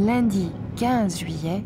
lundi 15 juillet